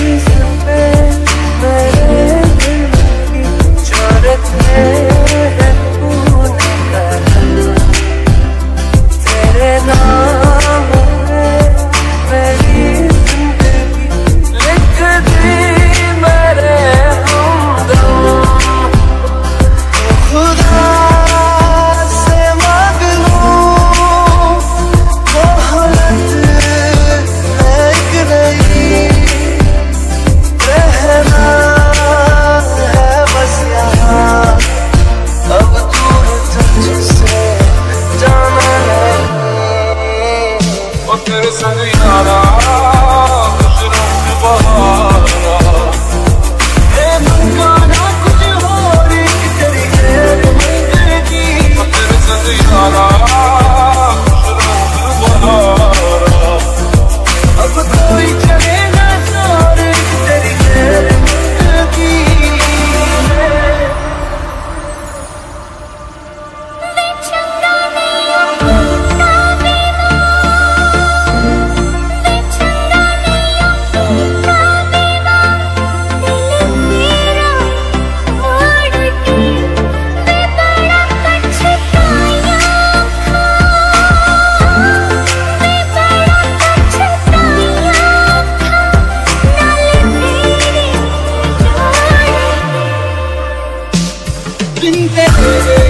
You. तेरे संग यारा been.